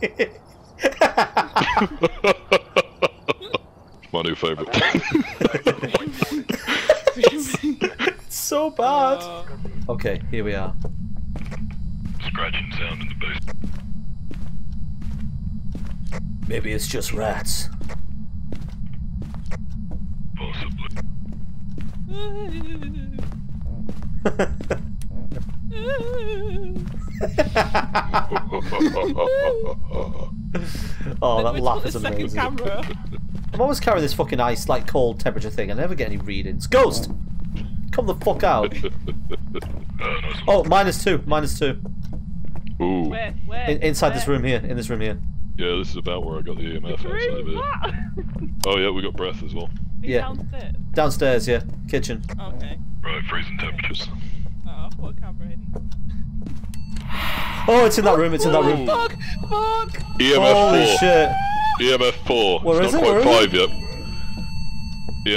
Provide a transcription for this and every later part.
My new favourite. It's so bad. Uh, Okay, here we are. Scratching sound in the basement. Maybe it's just rats. Possibly. Oh, that laugh is is amazing. camera? I'm always carrying this fucking ice, like cold temperature thing. I never get any readings. Ghost! Come the fuck out. Nice one. Oh, minus two, minus two. Ooh. Where? Where? In, inside this room here, in this room here. Yeah, this is about where I got the EMF outside of it. Oh yeah, we got breath as well. He's Yeah. Downstairs. Downstairs, yeah. Kitchen. Okay. Right, freezing temperatures. Oh, what camera? ready? Oh, it's in that room, it's in that room. Fuck! Fuck! EMF Holy 4. shit. EMF 4. Where it's is not it? quite Where is 5 yet.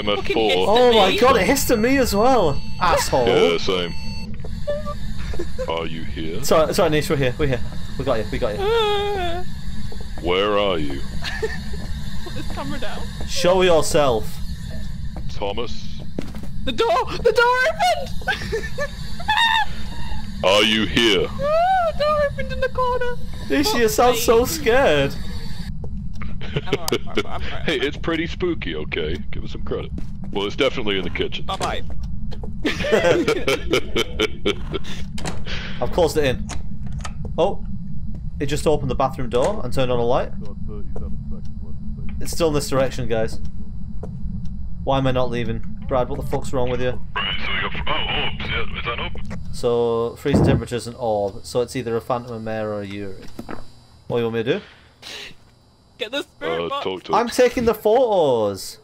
EMF 4. Oh my god, it hissed at me as well. Asshole. Yeah, same. Are you here? Sorry, sorry, Nish, we're here, we're here. We got you, we got you. Uh, Where are you? Put this camera down. Show yourself. Thomas? The door! The door opened! Are you here? Ah, door opened in the corner. Nish, you sound so scared. Hey, it's pretty spooky, okay? Give us some credit. Well, it's definitely in the kitchen. Bye bye. I've closed it in. Oh, it just opened the bathroom door and turned on a light. It's still in this direction, guys. Why am I not leaving? Brad, what the fuck's wrong with you? right, so we got. Oh, orbs, yeah, is that orb? So, freezing temperatures and orb. So it's either a phantom, a mare, or a Yurei. What do you want me to do? Get the spirit Uh, box. talk to I'm taking the photos.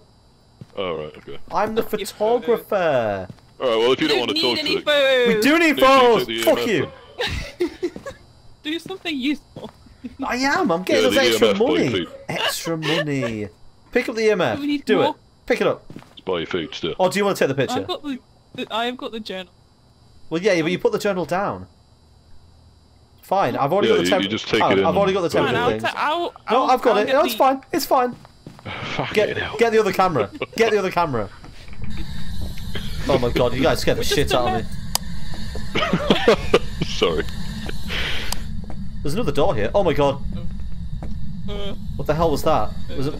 Alright, okay. I'm the photographer. Alright, well, if you don't don't want to talk to it. photos. We do need photos. take Fuck you. Do something useful. I am. I'm getting Yeah, us extra EMF money. Extra money. Pick up the EMF. Do do more? it. Pick it up. It's by your feet still. Or do you want to take the picture? I've got the, the I have got the journal. Well, yeah, but you put the journal down. Fine. I've already Yeah, got the you- temp- you just take Oh, it I've already got the put it Fine, in. I'll, template ta- things. I'll, No, I'll, I've got I'll it. Get No, it's the- fine. It's fine. Fucking Get hell. get the other camera. Get the other camera. Oh my god, you guys scared the shit out of me. Sorry. There's another door here. Oh my god. Uh, What the hell was that? Was it?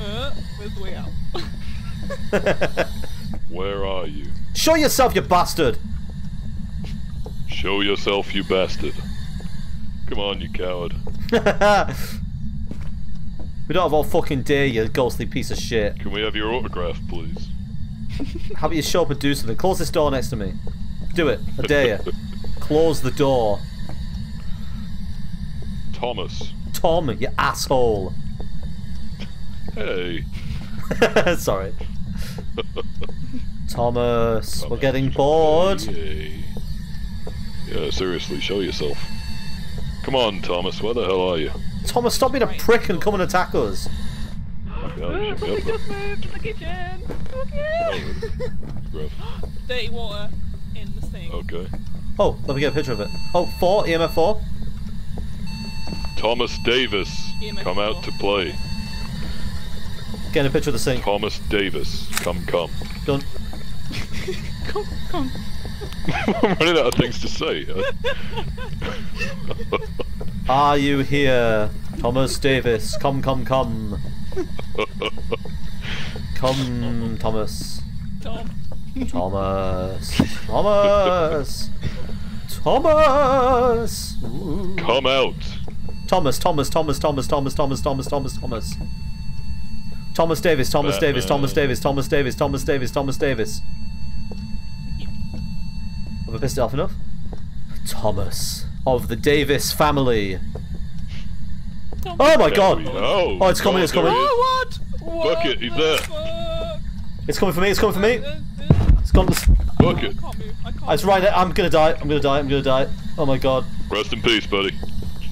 uh, where's the way out? Where are you? Show yourself, you bastard! Show yourself, you bastard. Come on, you coward. we don't have all fucking day, you ghostly piece of shit. Can we have your autograph, please? How about you show up and do something? Close this door next to me. Do it. I dare you. Close the door. Thomas. Tom, you asshole. Hey. Sorry. Thomas, we're getting bored. Yeah, seriously, show yourself. Come on, Thomas, where the hell are you? Thomas, stop being a prick and come and attack us. Yeah, shut we just moved to the kitchen. Okay. bro. Dirty water in the sink. Okay. Oh, let me get a picture of it. Oh, four, EMF four. Thomas Davis, EMF come out to play. Getting a picture of the sink. Thomas Davis, come, come. Done. Come, come. I'm running out of things to say. Are you here? Thomas Davis, come, come, come. Come, Thomas. Tom. Thomas. Thomas. Thomas. Ooh. come out. Thomas, Thomas, Thomas, Thomas, Thomas, Thomas, Thomas, Thomas, Thomas. Thomas Davis, Thomas Davis, Thomas Batman. Davis, Thomas Davis, Thomas Davis, Thomas Davis. Have I pissed it off enough? Thomas of the Davis family. Tom. Oh my god! we go. Oh, it's coming, it's coming. there he. Oh, what? What Bucket, he's there. fuck? It's coming for me, it's coming for me. It's gone. Bucket. I can't move. I can't. It's right there. I'm gonna die. I'm gonna die. I'm gonna die. Oh my god. Rest in peace, buddy.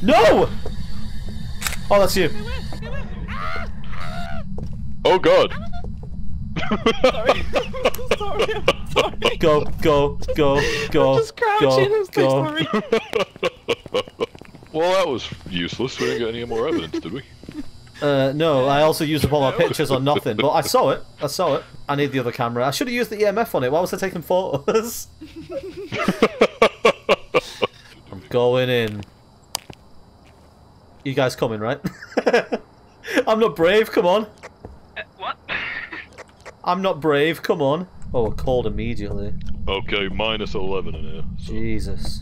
No! Oh, that's you. Ah! Oh god. Sorry. sorry. I'm sorry. Go, go, go, go, Just crouching. go, go. Well, that was useless. We didn't get any more evidence, did we? Uh, no, I also used up all my pictures on nothing, but I saw it. I saw it. I need the other camera. I should have used the EMF on it. Why was I taking photos? I'm going in. You guys coming, right? I'm not brave, come on. Uh, what? I'm not brave, come on. Oh, cold immediately. okay, minus 11 in here. So, Jesus.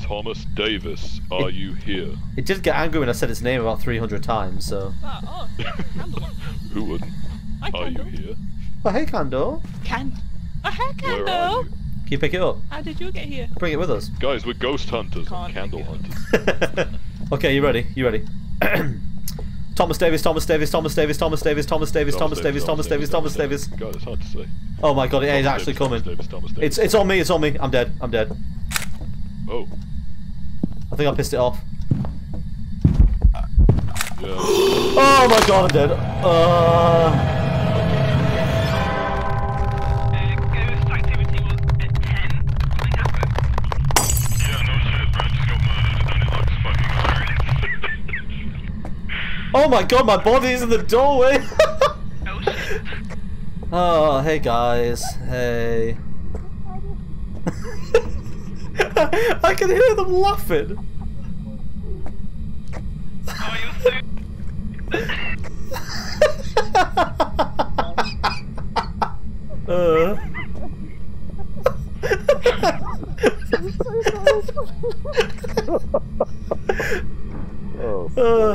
Thomas Davis, are you here? It did get angry when I said his name about 300 times, so... Ah, oh. Who wouldn't? Hi, Are you here? Oh, hey, Kando. Can. Oh, hi, Where are you? Can you pick it up? How did you get here? Bring it with us. Guys, we're ghost hunters Can't and candle hunters. okay, you ready? You ready? Thomas Davis, Thomas Davis, Thomas Davis, Thomas Davis, Thomas Davis, Thomas Davis, Thomas Davis, Thomas Davis. God, it's hard to say. Oh my god, it is Thomas actually coming. Thomas Davis, Thomas Davis. It's it's on me, it's on me. I'm dead. I'm dead. Oh, I think I pissed it off. yeah. Oh my god, I'm dead. Uh, oh my god, my body is in the doorway. Oh shit. oh, hey guys. Hey. I can hear them laughing. Oh. Uh.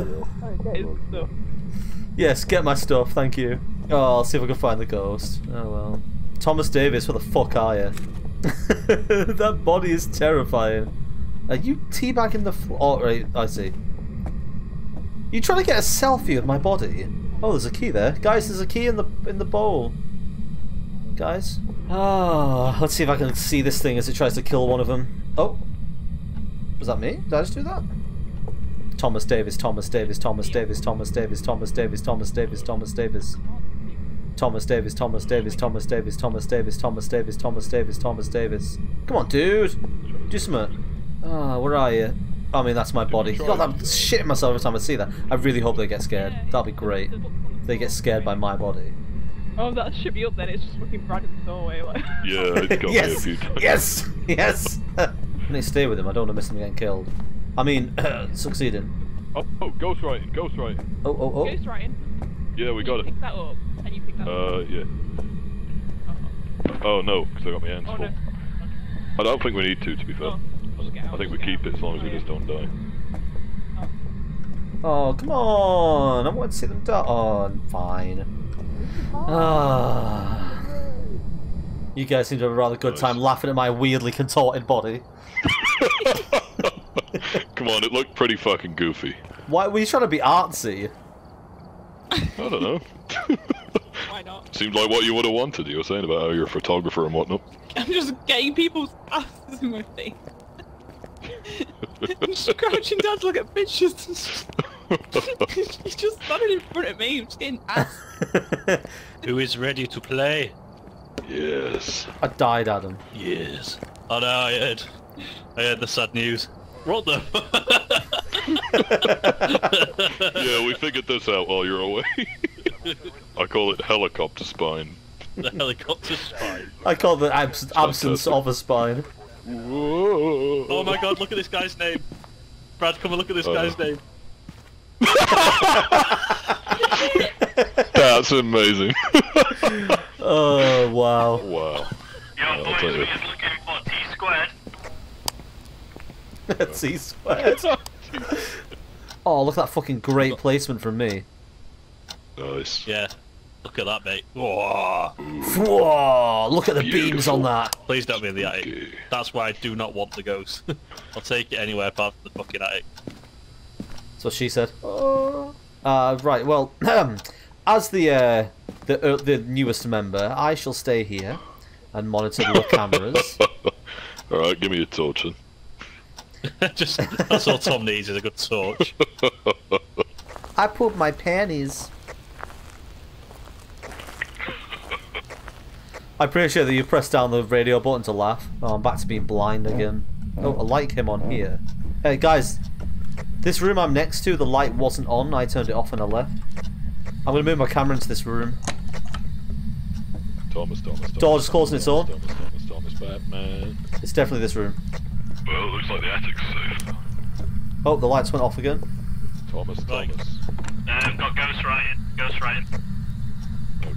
It's so. yes, get my stuff, thank you. Oh, I'll see if I can find the ghost. Oh well. Thomas Davis, where the fuck are you? that body is terrifying. Are you teabagging the floor? Oh, right, I see. You trying to get a selfie with my body? Oh, there's a key there, guys. There's a key in the in the bowl. Guys. Ah, let's see if I can see this thing as it tries to kill one of them. Oh, was that me? Did I just do that? Thomas Davis, Thomas Davis, Thomas Davis, Thomas Davis, Thomas Davis, Thomas Davis, Thomas Davis. Thomas Davis, Thomas Davis, Thomas Davis, Thomas Davis, Thomas Davis, Thomas Davis, Thomas Davis. Come on, dude. Do something. Ah, where are you? I mean, that's my body. God, I'm shitting myself every time I see that. I really hope they get scared. That'll be great. They get scared by my body. Oh, that should be up then. It's just fucking Brad in the doorway. Like. Yeah, it's got me a yes, few times. yes, yes. I need to stay with him. I don't want to miss him getting killed. I mean, succeeding. Oh, oh, ghost writing, ghost writing. Oh, oh, oh. Ghost writing. Yeah, we got you it. Pick that up, and you pick that Uh, up. yeah. Oh, Oh no, because I got my hands oh full. no. I don't think we need to, to be fair. Oh, I'll out, I think I'll we keep get it as long as out. we Oh, just don't die. Oh, come on! I want to see them die. Oh, fine. Ah. You guys seem to have a rather good time laughing at my weirdly contorted body. Come on, it looked pretty fucking goofy. Why were you trying to be artsy? I don't know. Why not? Seemed like what you would have wanted. You were saying about how you're a photographer and whatnot. I'm just getting people's asses in my face. I'm just crouching down to look at pictures. He's just standing in front of me. I'm just getting ass. Who is ready to play? yes. I died, Adam. Yes. Oh no, I heard. I heard the sad news. What the? Yeah, we figured this out while you're away. I call it helicopter spine. the helicopter spine. I call the abs- absence of a spine. Whoa. Oh my god, look at this guy's name. Brad, come and look at this Uh. guy's name. That's amazing. Oh, wow. wow. Your I'll boys tell you. was looking for T squared. C squared. Oh, look at that fucking great placement from me. Nice. Yeah. Look at that, mate. Whoa. Whoa, look at the beams on that. Please don't be in the attic. That's why I do not want the ghost. I'll take it anywhere apart from the fucking attic. That's what she said. Uh, right, well, as the uh, the uh, the newest member, I shall stay here and monitor the cameras. Alright, give me a torch then. Just that's all Tom needs is a good torch. I pulled my panties. I appreciate that you pressed down the radio button to laugh. Oh, I'm back to being blind again. Oh, I like him on here. Hey guys, This room I'm next to, the light wasn't on. I turned it off and I left. I'm gonna move my camera into this room. Thomas, Thomas, Thomas. Door just closing its own. Thomas, Thomas, Thomas, Batman. It's definitely this room. Well, it looks like the attic's safe. Oh, the lights went off again. Thomas, Right. Thomas. Um, got ghost writing. Ghost writing.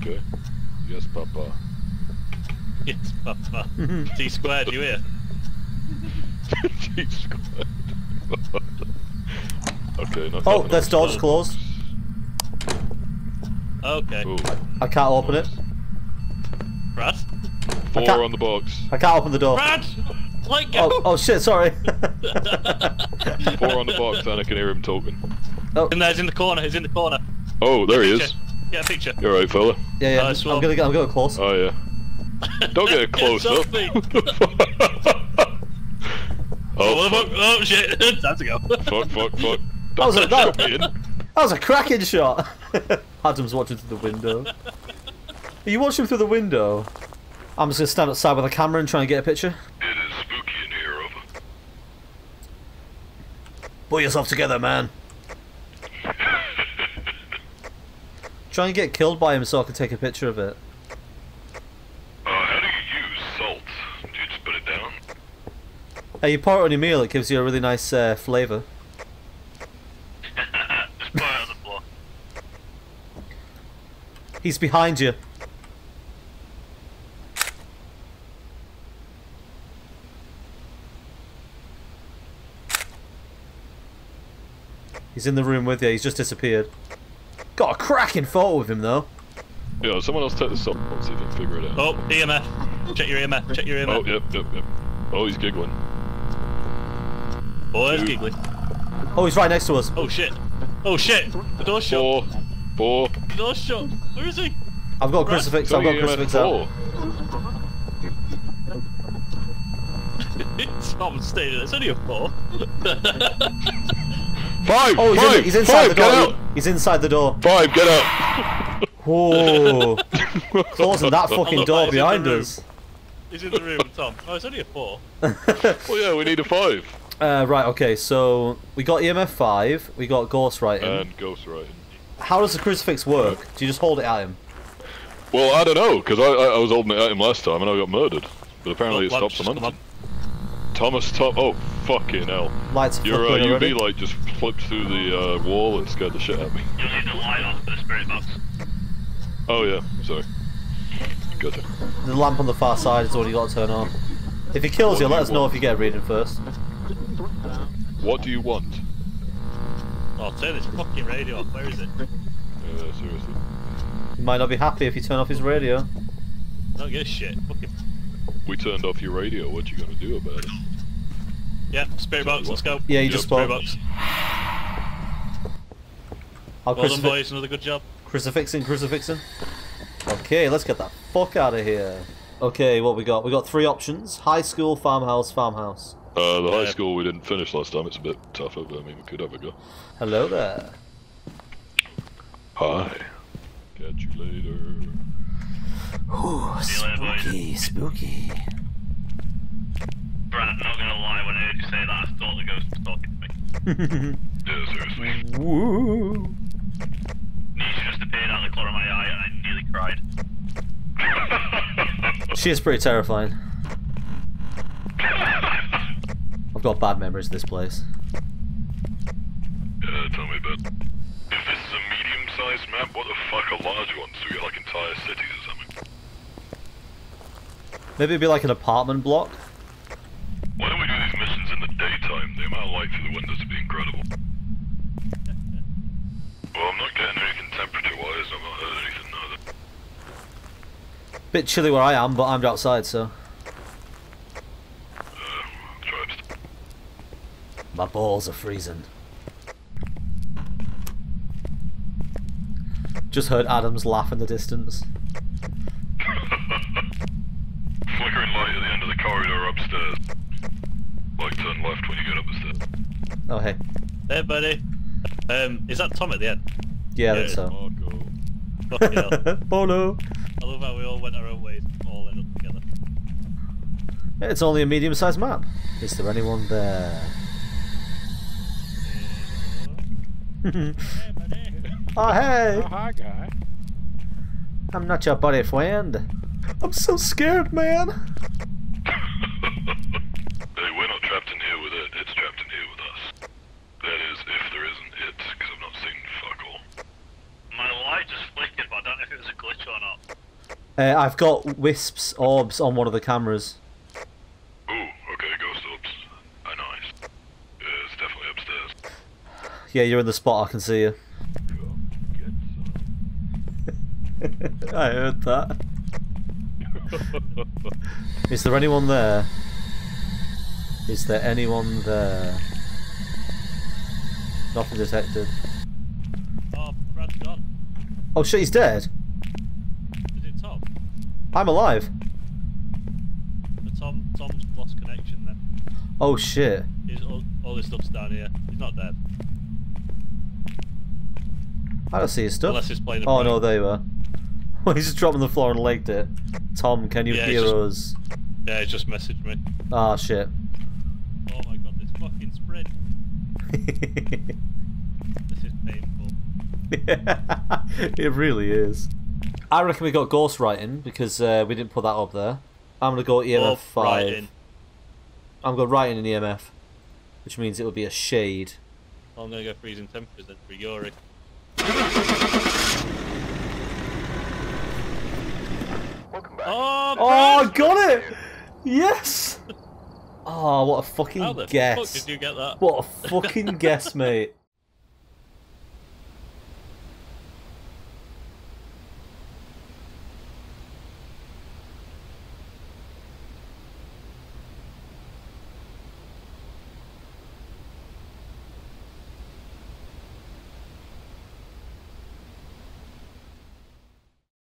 Okay. Yes, Papa. Yes, Papa. T squared, you here? T squared. okay, not Oh, Thomas. this door's closed. Okay. Ooh. I can't open it. Brad? Four on the box. I can't open the door. Brad! Let oh, go! Oh, oh shit, sorry. Four on the box, and I can hear him talking. Oh. In there, he's in the corner, he's in the corner. Oh, there he is. Picture. Get a picture. You alright, fella? Yeah, yeah. Nice I'm one. gonna get. I'm going close. Oh, yeah. Don't get close up. Selfie. oh, Oh, fuck, fuck. oh shit! Time to go. fuck, fuck, fuck. That was a- Don't that- shut me in. That was a cracking shot. Adam's watching through the window. Are you watching through the window? I'm just gonna stand outside with a camera and try and get a picture. It is spooky in here, over. Pull yourself together, man. Try and get killed by him so I can take a picture of it. Uh, how do you use salt? Do you just put it down? Hey, you pour it on your meal, it gives you a really nice uh, flavour. just put it on the floor. He's behind you. He's in the room with you, he's just disappeared. Got a cracking photo of him though. Yeah, someone else take this up. Let's see if we can figure it out. Oh, EMF. Check your EMF. Check your oh, EMF. Oh, yep, yep, yep. Oh, he's giggling. Oh, there's Two. giggling. Oh, he's right next to us. Oh shit. Oh shit. The door's shut. Four, four, The door's shut. Where is he? I've got a crucifix, so I've got a crucifix have out. four. Tom stayed there. It's only a four. Five, Oh, he's, five, in, he's inside five, the get door. out. He's inside the door. Five, get out. Whoa. Closing that fucking door he's in the behind us. He's in the room, Tom. Oh, it's only a four. Well, yeah, we need a five. Uh, right, okay, so we got EMF 5, we got Ghost Writing. And ghost writing. How does the crucifix work? Do you just hold it at him? Well, I don't know, because I, I, I was holding it at him last time and I got murdered. But apparently it stops lamps the just momentum. Come Thomas, Tom, oh, fucking hell. Lights Your uh, flickering already. UV light just flipped through the uh, wall and scared the shit out of me. You'll need the light off the spirit box. Oh, yeah, sorry. Gotcha. The lamp on the far side is what you got to turn on. If he kills What you, let you us know if you get a reading first. What do you want? Oh, turn this fucking radio off. Where is it? Yeah, seriously. He might not be happy if you turn off his radio. Don't give a shit. Fucking. We turned off your radio, what you gonna do about it? Yeah, spirit box, let's go. Yeah, you Yep, just Spirit box. I'll Well done, boys. Another good job. crucifixing, crucifixing. Okay, let's get the fuck out of here. Okay, what we got? We got three options: high school, farmhouse, farmhouse. Uh, the high Yeah. school we didn't finish last time, it's a bit tougher, but I mean, we could have a go. Hello there. Hi. Catch you later. Ooh, See you later, boys. spooky, spooky. Brad, I'm not gonna lie, when I heard you say that, I thought the ghost was talking to me. Yeah, seriously. Woo. Nisha just appeared out of the corner of my eye and I nearly cried. She is pretty terrifying. I've got bad memories of this place. Yeah, tell me about If this is a medium-sized map, what the fuck are large ones? Do we get like entire cities or something? Maybe it'd be like an apartment block. Why don't we do these missions in the daytime? The amount of light through the windows would be incredible. Well, I'm not getting anything temperature-wise, I've not heard anything either. Bit chilly where I am, but I'm outside, so Uh, try and st- my balls are freezing. Just heard Adams laugh in the distance. Flickering light at the end of the corridor upstairs. Like turn left when you get up the stairs. Oh hey, Hey, buddy. Um, is that Tom at the end? yeah, I Yeah, think so. Marco. Fucking hell. oh no! I love how we all went our own ways, all ended up together. It's only a medium-sized map. Is there anyone there? oh hey, Oh, hi, guy. I'm not your buddy friend. I'm so scared, man. Hey, we're not trapped in here with it. It's trapped in here with us. That is, if there isn't it, because I've not seen fuck all. My light just flickered, but I don't know if it was a glitch or not. Uh, I've got wisps orbs on one of the cameras. Ooh, okay, ghost orbs. Oh, nice. Yeah, it's definitely upstairs. Yeah, you're in the spot. I can see you. I heard that. Is there anyone there? Is there anyone there? Nothing detected. Oh, Brad's gone. Oh shit, he's dead. Is it Tom? I'm alive. The Tom Tom's lost connection then. Oh shit. He's, all, all this stuff's down here. He's not dead. I don't see his stuff. Unless he's playing Oh no, there you are. Well, he's just dropped on the floor and legged it. Tom, can you Yeah, hear he's us? Yeah, he just messaged me. Ah shit. Oh my god, this fucking sprint. This is painful. it really is. I reckon we got ghost writing because uh, we didn't put that up there. I'm gonna go EMF Oh, five. writing. I'm going writing in an EMF, which means it will be a shade. I'm gonna go freezing temperatures then for Yurei. Oh, Oh, I got it! Yes! Oh, what a fucking How the guess! fuck did you get that? What a fucking guess, mate.